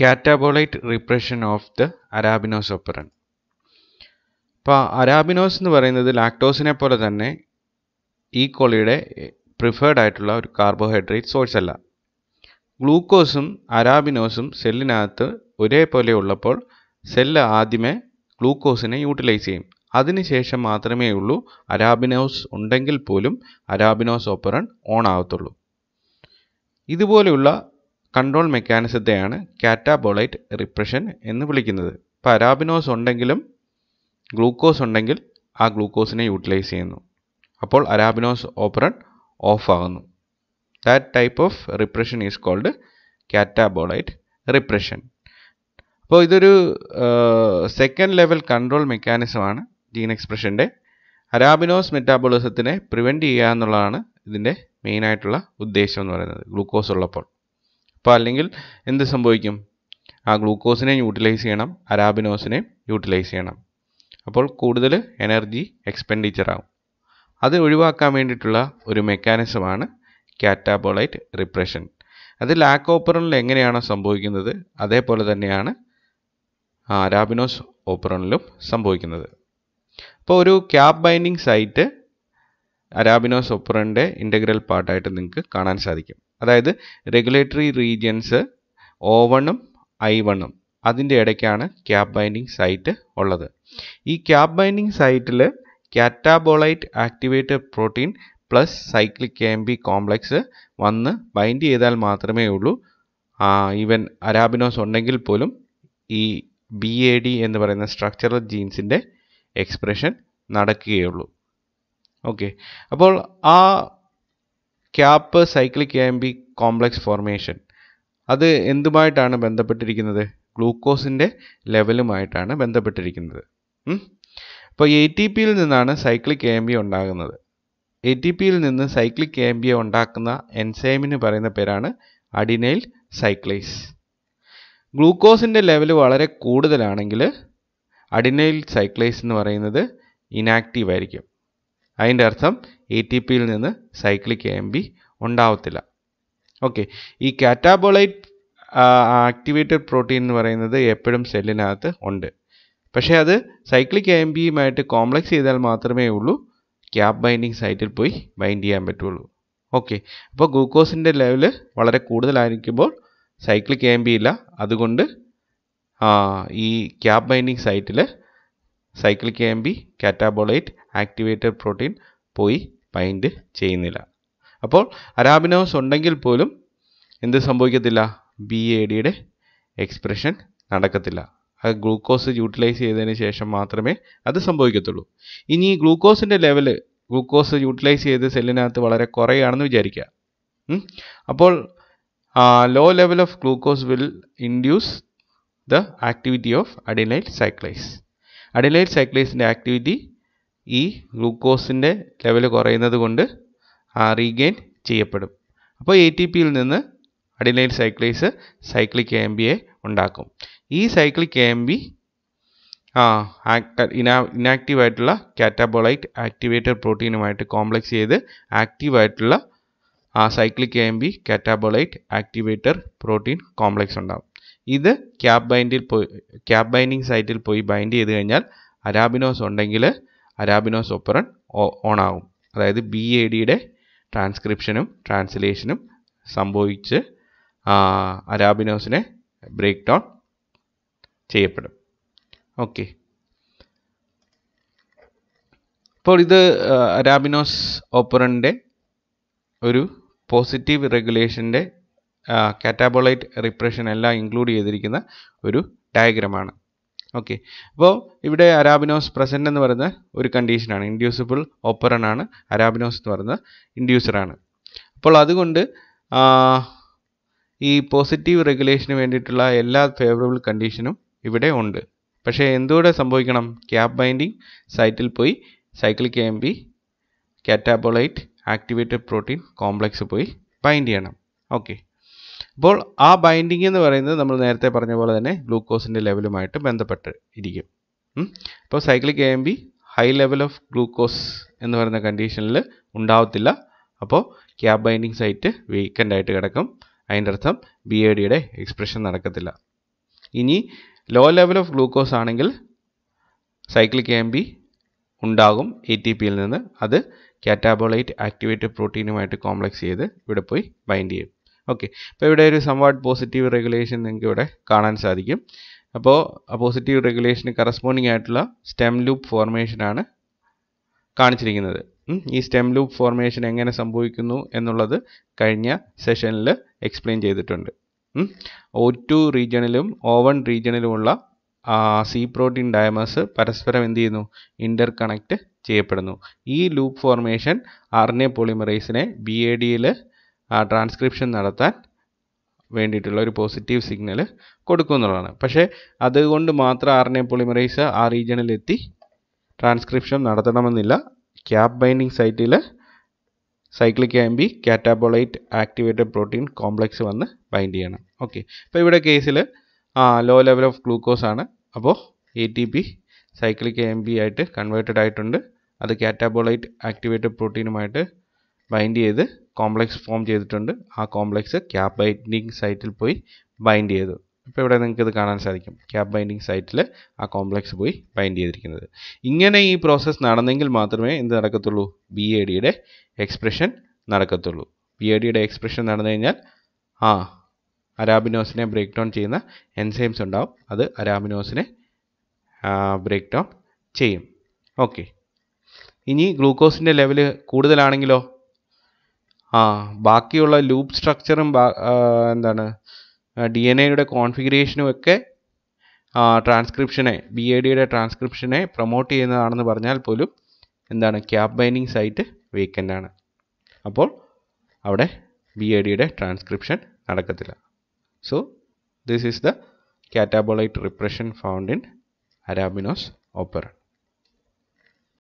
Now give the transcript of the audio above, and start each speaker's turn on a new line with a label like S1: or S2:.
S1: Catabolite repression of the arabinose operon അപ്പോൾ arabinose എന്ന് പറയുന്നത് ലാക്ടോസിനെ പോലെ തന്നെ ഈ കോളിയുടെ പ്രിഫേർഡ് ആയിട്ടുള്ള ഒരു കാർബോഹൈഡ്രേറ്റ് സോഴ്സ് അല്ല. ഗ്ലൂക്കോസും അരാബിനോസും സെല്ലിനകത്ത് ഒരേപോലെ ഉള്ളപ്പോൾ സെല്ല് ആദ്യമേ ഗ്ലൂക്കോസിനെ യൂട്ടിലൈസ് ചെയ്യും. അതിനുശേഷം മാത്രമേ ഉള്ളൂ അരാബിനോസ് ഉണ്ടെങ്കിൽ പോലും അരാബിനോസ് ഓപ്പറൺ ഓൺ ആവത്തുള്ളൂ. ഇതുപോലെയുള്ള കൺട്രോൾ മെക്കാനിസത്തെയാണ് കാറ്റാബോളൈറ്റ് റിപ്രഷൻ എന്ന് വിളിക്കുന്നത്. പരാബിനോസ് ഉണ്ടെങ്കിലും ഗ്ലൂക്കോസ് ഉണ്ടെങ്കിൽ ആ ഗ്ലൂക്കോസിനെ യൂട്ടിലൈസ് ചെയ്യുന്നു. അപ്പോൾ അരാബിനോസ് ഓപ്പറൺ ഓഫ് ആകുന്നു. That type of repression is called catabolite repression അപ്പോൾ ഇതൊരു സെക്കൻഡ് ലെവൽ കൺട്രോൾ മെക്കാനിസമാണ് ജീൻ എക്സ്പ്രഷന്റെ അരാബിനോസ് മെറ്റാബോളിസത്തിനെ പ്രിവെന്റ് ചെയ്യുക എന്നുള്ളതാണ് ഇതിന്റെ മെയിനായിട്ടുള്ള ഉദ്ദേശം എന്ന് പറയുന്നത് ഗ്ലൂക്കോസ് ഉള്ളപ്പോൾ. അപ്പോൾ അല്ലെങ്കിൽ എന്ത് സംഭവിക്കും? ആ ഗ്ലൂക്കോസിനെ യൂട്ടിലൈസ് ചെയ്യണം അരാബിനോസിനെ യൂട്ടിലൈസ് ചെയ്യണം. അപ്പോൾ കൂടുതൽ എനർജി എക്സ്പെൻഡിച്ചർ ആവും അത് ഒഴിവാക്കാൻ വേണ്ടിയിട്ടുള്ള ഒരു മെക്കാനിസമാണ് കാറ്റാബോളൈറ്റ് റിപ്രഷൻ. അത് ലാക്ക് ഓപ്പറണിൽ എങ്ങനെയാണോ സംഭവിക്കുന്നത് അതേപോലെ തന്നെയാണ് അരാബിനോസ് ഓപ്പറണിലും സംഭവിക്കുന്നത്. അപ്പോൾ ഒരു ക്യാപ് ബൈൻഡിങ് സൈറ്റ് അരാബിനോസ് ഒപ്പറന്റെ ഇന്റഗ്രൽ പാർട്ടായിട്ട് നിങ്ങൾക്ക് കാണാൻ സാധിക്കും. അതായത് റെഗുലേറ്ററി റീജിയൻസ് ഒ വണ്ണും ഐ വണ്ണും അതിന്റെ ഇടയ്ക്കാണ് ക്യാപ് ബൈൻഡിങ് സൈറ്റ് ഉള്ളത്. ഈ ക്യാപ് ബൈൻഡിങ് സൈറ്റിൽ catabolite activated protein plus cyclic M P complex വന്ന് ബൈൻഡ് ചെയ്താൽ മാത്രമേ ഉള്ളൂ. ഈവൻ അരാബിനോസ് ഉണ്ടെങ്കിൽ പോലും ഈ ബി എ ഡി എന്ന് പറയുന്ന സ്ട്രക്ചറൽ ജീൻസിന്റെ എക്സ്പ്രഷൻ നടക്കുകയുള്ളൂ. ഓക്കെ അപ്പോൾ ആ cap cyclic A M P complex formation. അത് എന്തുമായിട്ടാണ് ബന്ധപ്പെട്ടിരിക്കുന്നത്? ഗ്ലൂക്കോസിന്റെ ലെവലുമായിട്ടാണ് ബന്ധപ്പെട്ടിരിക്കുന്നത്. അപ്പോൾ എ ടി പിയിൽ നിന്നാണ് സൈക്ലിക് എ എം ബി ഉണ്ടാകുന്നത് എ ടി പിയിൽ നിന്ന് സൈക്ലിക് എ എം ബി ഉണ്ടാക്കുന്ന എൻസൈമിന് പറയുന്ന പേരാണ് അഡിനൈൽ സൈക്ലൈസ്. ഗ്ലൂക്കോസിന്റെ ലെവൽ വളരെ കൂടുതലാണെങ്കിൽ അഡിനൈൽ സൈക്ലൈസ് എന്ന് പറയുന്നത് ഇനാക്റ്റീവ് ആയിരിക്കും. അതിന്റെ അർത്ഥം എ ടി പിയിൽ നിന്ന് സൈക്ലിക് എ എം ബി ഉണ്ടാവത്തില്ല. ഓക്കെ ഈ കാറ്റാബോളൈറ്റ് ആക്ടിവേറ്റഡ് പ്രോട്ടീൻ എന്ന് പറയുന്നത് എപ്പോഴും സെല്ലിനകത്ത് ഉണ്ട്. പക്ഷേ അത് സൈക്ലിക് എ എം ബിയുമായിട്ട് കോംപ്ലക്സ് ചെയ്താൽ മാത്രമേ ഉള്ളൂ. ക്യാപ് ബൈൻഡിങ് സൈറ്റിൽ പോയി ബൈൻഡ് ചെയ്യാൻ പറ്റുള്ളൂ. ഓക്കെ അപ്പോൾ ഗ്ലൂക്കോസിന്റെ ലെവൽ വളരെ കൂടുതലായിരിക്കുമ്പോൾ സൈക്ലിക് എ എം ബി ഇല്ല. അതുകൊണ്ട് ഈ ക്യാപ് ബൈൻഡിങ് സൈറ്റിൽ cyclic A M P catabolite activated protein പോയി ബൈൻഡ് ചെയ്യുന്നില്ല. അപ്പോൾ അരാബിനോസ് ഉണ്ടെങ്കിൽ പോലും എന്ത് സംഭവിക്കത്തില്ല? ബി എ ഡിയുടെ എക്സ്പ്രഷൻ നടക്കത്തില്ല. അത് ഗ്ലൂക്കോസ് യൂട്ടിലൈസ് ചെയ്തതിന് ശേഷം മാത്രമേ അത് സംഭവിക്കത്തുള്ളൂ. ഇനി ഗ്ലൂക്കോസിന്റെ ലെവൽ ഗ്ലൂക്കോസ് യൂട്ടിലൈസ് ചെയ്ത് സെല്ലിനകത്ത് വളരെ കുറയുകയാണെന്ന് വിചാരിക്കുക. അപ്പോൾ low level of glucose will induce the activity of adenylate cyclase adenylate സൈക്ലൈസിന്റെ activity ഈ ഗ്ലൂക്കോസിന്റെ ലെവൽ കുറയുന്നത് കൊണ്ട് റീഗെയിൻ ചെയ്യപ്പെടും. അപ്പോൾ എ ടി പിയിൽ നിന്ന് അഡിനൈൽ സൈക്ലേസ് സൈക്ലിക് എം ബിയെ ഉണ്ടാക്കും. ഈ സൈക്ലിക് എം ബി ആ ഇനാക്റ്റീവ് ആയിട്ടുള്ള കാറ്റാബോളൈറ്റ് ആക്ടിവേറ്റഡ് പ്രോട്ടീനുമായിട്ട് കോംപ്ലക്സ് ചെയ്ത് ആക്റ്റീവ് ആയിട്ടുള്ള ആ cyclic M P catabolite activator protein complex ഉണ്ടാകും ഇത് ക്യാപ് ബൈൻഡിൽ പോയി ക്യാപ് ബൈൻഡിങ് സൈറ്റിൽ പോയി ബൈൻഡ് ചെയ്ത് കഴിഞ്ഞാൽ അരാബിനോസ് ഉണ്ടെങ്കിൽ അരാബിനോസ് ഒപ്പറൺ ഓൺ ആകും അതായത് ബി എ ഡിയുടെ ട്രാൻസ്ക്രിപ്ഷനും ട്രാൻസ്ലേഷനും സംഭവിച്ച് അരാബിനോസിനെ ബ്രേക്ക് ഡൗൺ ചെയ്യപ്പെടും. ഓക്കെ അപ്പോൾ ഇത് അരാബിനോസ് ഓപ്പറന്റെ ഒരു പോസിറ്റീവ് റെഗുലേഷന്റെ കാറ്റാബോളൈറ്റ് റിപ്രഷൻ എല്ലാം ഇൻക്ലൂഡ് ചെയ്തിരിക്കുന്ന ഒരു ഡയഗ്രമാണ് ഓക്കെ അപ്പോൾ ഇവിടെ അരാബിനോസ് പ്രസന്റ് എന്ന് പറയുന്ന ഒരു കണ്ടീഷനാണ് ഇൻഡ്യൂസിബിൾ ഓപ്പറൺ ആണ്. അരാബിനോസ് എന്ന് പറയുന്ന ഇൻഡ്യൂസറാണ് അപ്പോൾ അതുകൊണ്ട് ഈ പോസിറ്റീവ് റെഗുലേഷന് വേണ്ടിയിട്ടുള്ള എല്ലാ ഫേവറബിൾ കണ്ടീഷനും ഇവിടെ ഉണ്ട്. പക്ഷേ എന്തുകൂടെ സംഭവിക്കണം? ക്യാപ് ബൈൻഡിങ് സൈറ്റിൽ പോയി cyclic M P catabolite activated protein complex പോയി ബൈൻഡ് ചെയ്യണം. ഓക്കെ അപ്പോൾ ആ ബൈൻഡിങ് എന്ന് പറയുന്നത് നമ്മൾ നേരത്തെ പറഞ്ഞ പോലെ തന്നെ ഗ്ലൂക്കോസിന്റെ ലെവലുമായിട്ട് ബന്ധപ്പെട്ട് ഇരിക്കും അപ്പോൾ cyclic A M P high level of glucose എന്ന് പറയുന്ന കണ്ടീഷനിൽ ഉണ്ടാവത്തില്ല. അപ്പോൾ ക്യാബ് ബൈൻഡിങ് സൈറ്റ് വീക്കന്റ് ആയിട്ട് കിടക്കും. അതിന്റെ അർത്ഥം ബി എ ഡിയുടെ എക്സ്പ്രഷൻ നടക്കത്തില്ല. ഇനി ലോ ലെവൽ ഓഫ് ഗ്ലൂക്കോസ് ആണെങ്കിൽ സൈക്ലിക് എം ബി ഉണ്ടാകും എ ടി പിയിൽ നിന്ന്. അത് കാറ്റാബോളൈറ്റ് ആക്ടിവേറ്റഡ് പ്രോട്ടീനുമായിട്ട് കോംപ്ലക്സ് ചെയ്ത് ഇവിടെ പോയി ബൈൻഡ് ചെയ്യും. ഓക്കെ അപ്പോൾ ഇവിടെ ഒരു സംവാട്ട് പോസിറ്റീവ് റെഗുലേഷൻ നിങ്ങൾക്ക് ഇവിടെ കാണാൻ സാധിക്കും. അപ്പോൾ ആ പോസിറ്റീവ് റെഗുലേഷന് കറസ്പോണ്ടിങ് ആയിട്ടുള്ള സ്റ്റെം ലൂപ്പ് ഫോർമേഷനാണ് കാണിച്ചിരിക്കുന്നത്. ഈ സ്റ്റെം ലൂപ്പ് ഫോർമേഷൻ എങ്ങനെ സംഭവിക്കുന്നു എന്നുള്ളത് കഴിഞ്ഞ സെഷനിൽ എക്സ്പ്ലെയിൻ ചെയ്തിട്ടുണ്ട്. ഒ ടു റീജിയണിലും ഒ വൺ റീജിയണിലുമുള്ള സി പ്രോട്ടീൻ ഡയമേഴ്സ് പരസ്പരം എന്ത് ചെയ്യുന്നു? ഇന്റർ കണക്ട് ചെയ്യപ്പെടുന്നു. ഈ loop formation R N A പോളിമറൈസിനെ B A ഡിയിൽ ട്രാൻസ്ക്രിപ്ഷൻ നടത്താൻ വേണ്ടിയിട്ടുള്ള ഒരു പോസിറ്റീവ് സിഗ്നൽ കൊടുക്കും എന്നുള്ളതാണ് പക്ഷേ അതുകൊണ്ട് മാത്രം ആർ എൻ എ പോളിമറൈസ് ആ റീജിയണിലെത്തി ട്രാൻസ്ക്രിപ്ഷൻ നടത്തണമെന്നില്ല ക്യാപ് ബൈൻഡിങ് സൈറ്റിൽ cyclic AMP catabolite activated protein complex വന്ന് ബൈൻഡ് ചെയ്യണം. ഓക്കെ അപ്പോൾ ഇവിടെ കേസിൽ ആ ലോ ലെവൽ ഓഫ് ഗ്ലൂക്കോസ് ആണ്. അപ്പോൾ A T P cyclic M P ആയിട്ട് കൺവേർട്ടഡ് ആയിട്ടുണ്ട്. അത് കാറ്റാബോളൈറ്റ് ആക്ടിവേറ്റഡ് പ്രോട്ടീനുമായിട്ട് ബൈൻഡ് ചെയ്ത് കോംപ്ലക്സ് ഫോം ചെയ്തിട്ടുണ്ട്. ആ കോംപ്ലക്സ് ക്യാപ് ബൈൻഡിങ് സൈറ്റിൽ പോയി ബൈൻഡ് ചെയ്തു. ഇപ്പോൾ ഇവിടെ നിങ്ങൾക്ക് ഇത് കാണാൻ സാധിക്കും. ക്യാപ് ബൈൻഡിങ് സൈറ്റിൽ ആ കോംപ്ലക്സ് പോയി ബൈൻഡ് ചെയ്തിരിക്കുന്നത്. ഇങ്ങനെ ഈ പ്രോസസ്സ് നടന്നെങ്കിൽ മാത്രമേ എന്ത് നടക്കത്തുള്ളൂ? ബി എ ഡിയുടെ എക്സ്പ്രഷൻ നടക്കത്തുള്ളൂ. ബി എ ഡിയുടെ എക്സ്പ്രഷൻ നടന്നു കഴിഞ്ഞാൽ ആ അരാബിനോസിനെ ബ്രേക്ക് ഡൗൺ ചെയ്യുന്ന എൻസൈംസ് ഉണ്ടാവും. അത് അരാബിനോസിനെ ബ്രേക്ക് ഡൗൺ ചെയ്യും. ഓക്കെ ഇനി ഗ്ലൂക്കോസിന്റെ ലെവൽ കൂടുതലാണെങ്കിലോ? ആ ബാക്കിയുള്ള ലൂപ്പ് സ്ട്രക്ചറും എന്താണ് ഡി എൻ എയുടെ കോൺഫിഗറേഷനും ഒക്കെ ട്രാൻസ്ക്രിപ്ഷനെ ബി എ ഡിയുടെ ട്രാൻസ്ക്രിപ്ഷനെ പ്രൊമോട്ട് ചെയ്യുന്നതാണെന്ന് പറഞ്ഞാൽ പോലും എന്താണ് ക്യാപ് ബൈൻഡിങ് സൈറ്റ് വേക്കന്റ് ആണ് അപ്പോൾ അവിടെ ബി എ ഡിയുടെ ട്രാൻസ്ക്രിപ്ഷൻ നടക്കത്തില്ല so this is the catabolite repression found in arabinose operant.